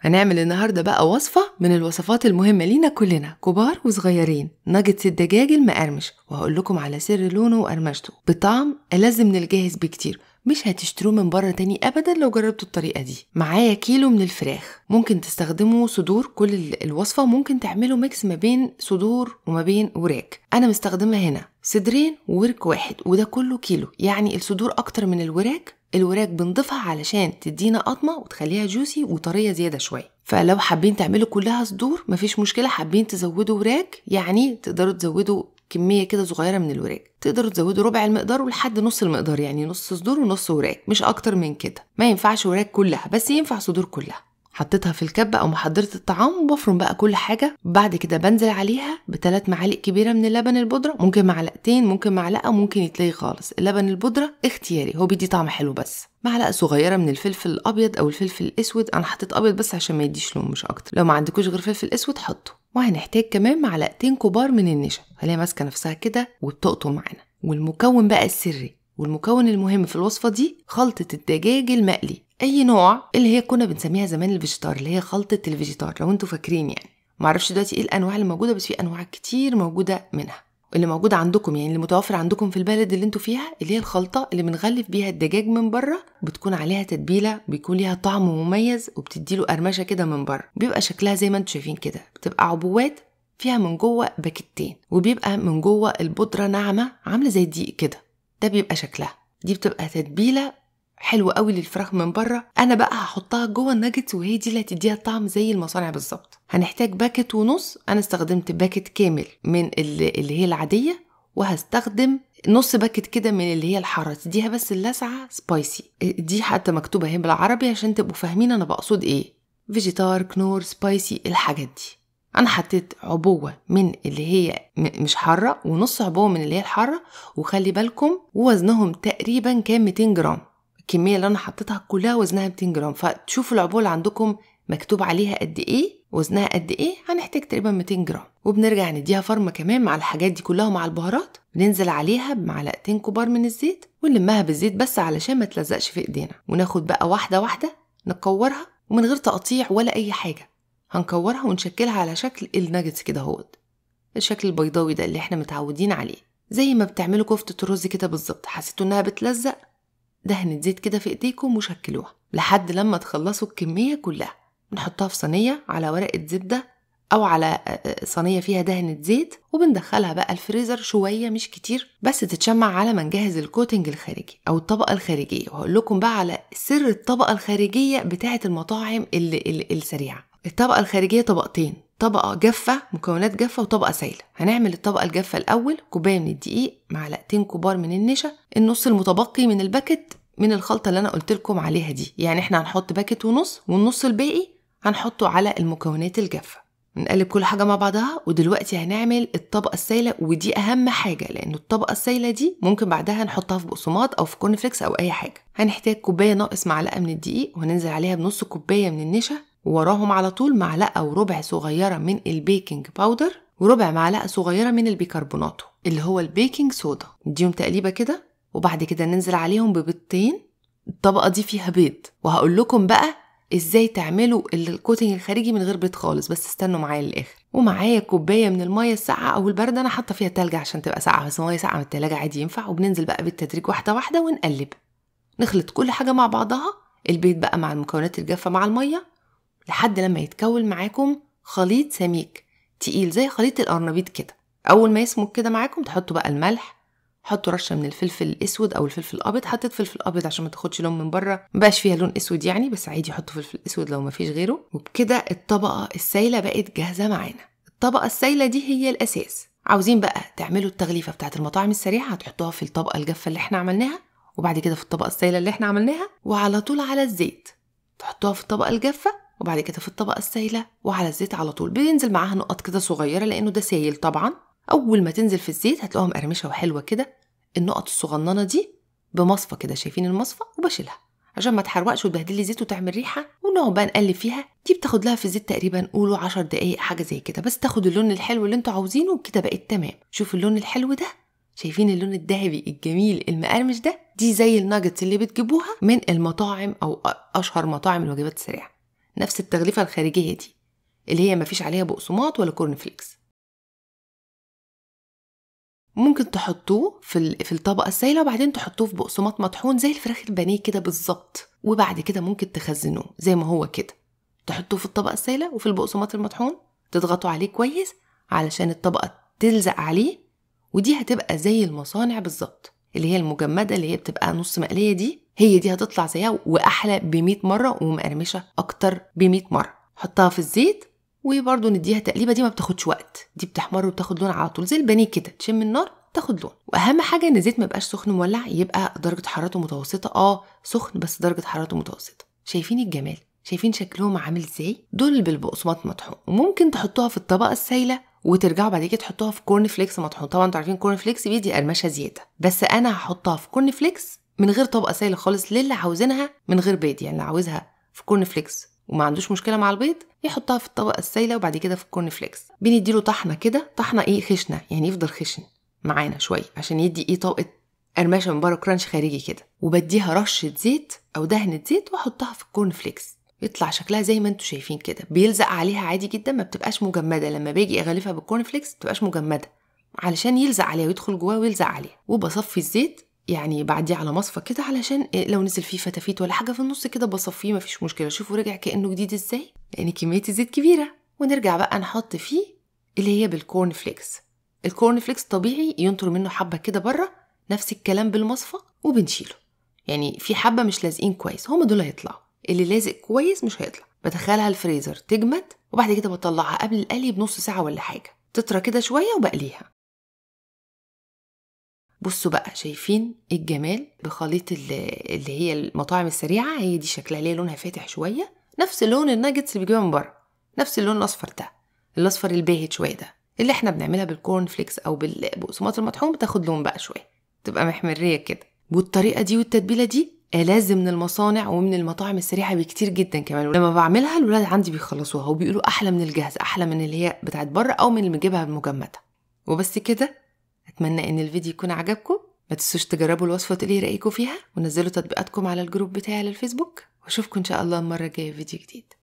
هنعمل النهاردة بقى وصفة من الوصفات المهمة لينا كلنا كبار وصغيرين. ناجتس الدجاج المقرمش. وهقول لكم على سر لونه وقرمشته بطعم ألذ من الجاهز بكتير. مش هتشتروه من بره تاني ابدا لو جربتوا الطريقة دي. معايا كيلو من الفراخ. ممكن تستخدموا صدور. كل ال- الوصفة وممكن تعملوا mix ما بين صدور وما بين وراك. أنا مستخدمة هنا صدرين وورك واحد وده كله كيلو. يعني الصدور أكتر من الوراك الوراك بنضيفها علشان تدينا قطمة وتخليها juicy وطرية زيادة شوية. فلو حابين تعملوا كلها صدور مفيش مشكلة حابين تزودوا وراك يعني تقدروا تزودوا كمية كده صغيرة من الوراك. تقدروا تزودوا ربع المقدار ولحد نص المقدار يعني نص صدور ونص وراك مش أكتر من كده. ما ينفعش وراك كلها بس ينفع صدور كلها. حطيتها في الكبة أو محضرة الطعام وبفرم بقى كل حاجة. بعد كده بنزل عليها بثلاث معالق كبيرة من اللبن البودرة. ممكن معلقتين ممكن معلقة ممكن يتلغي خالص. اللبن البودرة اختياري هو بيدي طعم حلو بس. معلقة صغيرة من الفلفل الأبيض أو الفلفل الأسود. أنا حطيت أبيض بس عشان ما يديش لون مش أكتر. لو ما عندكوش غير فلفل أسود حطه. وهنحتاج كمان معلقتين كبار من النشا. خليها ماسكة نفسها كده وبتقطم معانا. والمكون بقى السري. والمكون المهم في الوصفة دي خلطة الدجاج المقلي. أي نوع اللي هي كنا بنسميها زمان الفيجيتار اللي هي خلطة الفيجيتار لو أنتوا فاكرين يعني. معرفش دلوقتي إيه الأنواع اللي موجودة بس في أنواع كتير موجودة منها. اللي موجودة عندكم يعني اللي متوفر عندكم في البلد اللي أنتوا فيها اللي هي الخلطة اللي بنغلف بيها الدجاج من بره بتكون عليها تتبيلة بيكون ليها طعم مميز وبتديله قرمشة كده من بره. بيبقى شكلها زي ما أنتوا شايفين كده. بتبقى عبوات فيها من جوه باكيتين وبيبقى من جوه البودرة ناعمة عاملة زي الدقيق كده. ده بيبقى شكلها. دي بتبقى تتبيلة حلوة قوي للفراخ من بره. أنا بقى هحطها جوه الناجتس وهي دي اللي هتديها طعم زي المصانع بالظبط. هنحتاج packet ونص. أنا استخدمت packet كامل من اللي, هي العادية وهستخدم نص packet كده من اللي هي الحارة. تديها بس اللسعة spicy دي حتى مكتوبة اهي بالعربي عشان تبقوا فاهمين أنا بقصد إيه. فيجيتار كنور spicy الحاجات دي. أنا حطيت عبوة من اللي هي مش حارة ونص عبوة من اللي هي الحارة وخلي بالكم وزنهم تقريبا كان 200 جرام. الكمية اللي أنا حطيتها كلها وزنها 200 جرام. فتشوفوا العبوه اللي عندكم مكتوب عليها قد إيه وزنها قد إيه هنحتاج تقريبا 200 جرام. وبنرجع نديها فرمه كمان مع الحاجات دي كلها ومع البهارات. بننزل عليها بمعلقتين كبار من الزيت ونلمها بالزيت بس علشان ما تلزقش في إيدينا. وناخد بقى واحدة واحدة نكورها ومن غير تقطيع ولا أي حاجة. هنكورها ونشكلها على شكل الناجتس كده أهوت. الشكل البيضاوي ده اللي إحنا متعودين عليه. زي ما بتعملوا كفتة الرز كده بالظبط. حسيتوا إنها بتلزق دهنة زيت كده في إيديكم وشكلوها لحد لما تخلصوا الكمية كلها. نحطها في صينية على ورقة زبدة أو على صينية فيها دهنة زيت وبندخلها بقى الفريزر شوية مش كتير بس تتشمع على ما نجهز ال coating الخارجي أو الطبقة الخارجية. وهقول لكم بقى على سر الطبقة الخارجية بتاعة المطاعم السريعة. الطبقة الخارجية طبقتين. طبقة جافة مكونات جافة وطبقة سايلة. هنعمل الطبقة الجافة الأول كوباية من الدقيق معلقتين كبار من النشا النص المتبقي من ال packet من الخلطة اللي أنا قلت لكم عليها دي. يعني إحنا هنحط packet ونص والنص الباقي هنحطه على المكونات الجافة. نقلب كل حاجة مع بعضها ودلوقتي هنعمل الطبقة السايلة. ودي أهم حاجة لأن الطبقة السايلة دي ممكن بعدها نحطها في بقسماط أو في corn flakes أو أي حاجة. هنحتاج كوباية ناقص معلقة من الدقيق وهننزل عليها بنص كوباية من النشا. ووراهم على طول معلقة وربع صغيرة من ال baking powder وربع معلقة صغيرة من البيكربوناتو اللي هو ال baking soda نديهم تقليبة كده وبعد كده ننزل عليهم ببيضتين. الطبقة دي فيها بيض. وهقول لكم بقى إزاي تعملوا الكوتنج الخارجي من غير بيض خالص بس استنوا معايا للآخر. ومعايا كوباية من المية الساقعة أو الباردة أنا حاطة فيها تلج عشان تبقى ساقعة بس ميه ساقعة من التلاجة عادي ينفع. وبننزل بقى بالتدريج واحدة واحدة ونقلب. نخلط كل حاجة مع بعضها. البيض بقى مع المكونات الجافة مع المية. لحد لما يتكون معاكم خليط سميك. تقيل زي خليط القرنبيط كده. أول ما يسمك كده معاكم تحطوا بقى الملح حطوا رشة من الفلفل الأسود أو الفلفل الأبيض. حطيت فلفل أبيض عشان ما تاخدش لون من بره. مبقاش فيها لون أسود يعني بس عادي حطوا فلفل أسود لو ما فيش غيره. وبكده الطبقة السايلة بقت جاهزة معانا. الطبقة السايلة دي هي الأساس. عاوزين بقى تعملوا التغليفة بتاعت المطاعم السريعة هتحطوها في الطبقة الجافة اللي إحنا عملناها. وبعد كده في الطبقة السايلة اللي إحنا عملناها. وعلى طول على الزيت. تحطوها في الطبقة الجافة. وبعد كده في الطبقة السايلة وعلى الزيت على طول. بينزل معاها نقط كده صغيرة لأنه ده سايل طبعا. أول ما تنزل في الزيت هتلاقوها مقرمشه وحلوة كده. النقط الصغننة دي بمصفى كده شايفين المصفى؟ وبشيلها. عشان ما تحرقش وتبهدل لي زيت وتعمل ريحة. ونقعد بقى نقلب فيها. دي بتاخد لها في الزيت تقريبا قولوا 10 دقايق حاجة زي كده. بس تاخد اللون الحلو اللي أنتوا عاوزينه وكده بقت تمام. شوفوا اللون الحلو ده. شايفين اللون الذهبي الجميل المقرمش ده؟ دي زي الناجتس اللي بتجيبوها من المطاعم أو أشهر مطاعم الوجبات السريعة. نفس التغليفة الخارجية دي اللي هي مفيش عليها بقسماط ولا corn flakes ممكن تحطوه في في الطبقة السائله وبعدين تحطوه في بقسماط مطحون زي الفراخ البانيه كده بالظبط. وبعد كده ممكن تخزنوه زي ما هو كده. تحطوه في الطبقة السائله وفي البقسماط المطحون تضغطوا عليه كويس علشان الطبقة تلزق عليه ودي هتبقى زي المصانع بالظبط اللي هي المجمدة اللي هي بتبقى نص مقلية دي. هي دي هتطلع زيها وأحلى ب 100 مرة ومقرمشة أكتر ب 100 مرة. حطها في الزيت وبرضه نديها تقليبة دي ما بتاخدش وقت دي بتحمر وبتاخد لون على طول زي البانيه كده تشم النار تاخد لون. وأهم حاجة إن الزيت ما يبقاش سخن مولع يبقى درجة حرارته متوسطة. آه سخن بس درجة حرارته متوسطة. شايفين الجمال؟ شايفين شكلهم عامل إزاي؟ دول بالبقسماط مطحون. وممكن تحطوها في الطبقة السايلة وترجعوا بعد كده تحطوها في corn flakes مطحون. طبعا أنتوا عارفين corn flakes بيدي قرمشة زيادة. بس أنا هحطها في corn flakes من غير طبقة سايله خالص للي عاوزينها من غير بيض. يعني اللي عاوزها في corn flakes وما عندوش مشكلة مع البيض يحطها في الطبقة السايله وبعد كده في الكورن فليكس. بنديله طحنة كده طحنة إيه؟ خشنة يعني يفضل خشن معانا شوية عشان يدي إيه؟ طبقة قرمشة من بره crunch خارجي كده. وبديها رشة زيت أو دهنة زيت وأحطها في الكورن فليكس. يطلع شكلها زي ما أنتم شايفين كده. بيلزق عليها عادي جدا ما بتبقاش مجمدة. لما باجي أغلفها بالكورن فليكس بتبقاش مجمدة. علشان يلزق عليها ويدخل جواها ويلزق عليها. وبصفي الزيت يعني بعديه على مصفى كده علشان لو نزل فيه فتافيت ولا حاجة في النص كده بصفيه مفيش مشكلة. شوفوا رجع كأنه جديد إزاي لأن كمية الزيت كبيرة. ونرجع بقى نحط فيه اللي هي بالكورن فليكس. الكورن فليكس طبيعي ينطر منه حبة كده برة نفس الكلام بالمصفى وبنشيله. يعني في حبة مش لازقين كويس هما دول هيطلعوا. اللي لازق كويس مش هيطلع. بدخلها الفريزر تجمد وبعد كده بطلعها قبل القلي بنص ساعة ولا حاجة. تطرى كده شوية وبقليها. بصوا بقى شايفين الجمال بخليط اللي هي المطاعم السريعة هي دي شكلها ليه لونها فاتح شوية نفس لون الناجتس اللي بيجيبها من بره نفس اللون الأصفر ده الأصفر الباهت شوية ده اللي إحنا بنعملها بالكورن فليكس أو بالبقسماط المطحون بتاخد لون بقى شوية تبقى محمرية كده. والطريقة دي والتتبيلة دي ألذ من المصانع ومن المطاعم السريعة بكتير جدا كمان. ولما بعملها الولاد عندي بيخلصوها وبيقولوا أحلى من الجاهز أحلى من اللي هي بتاعت بره أو من اللي بنجيبها المجمده وبس كده أتمنى إن الفيديو يكون عجبكم. ما تنسوش تجربوا الوصفة وتقولي رأيكم فيها ونزلوا تطبيقاتكم على الجروب بتاعي على الفيسبوك. وأشوفكم إن شاء الله المره الجايه في فيديو جديد.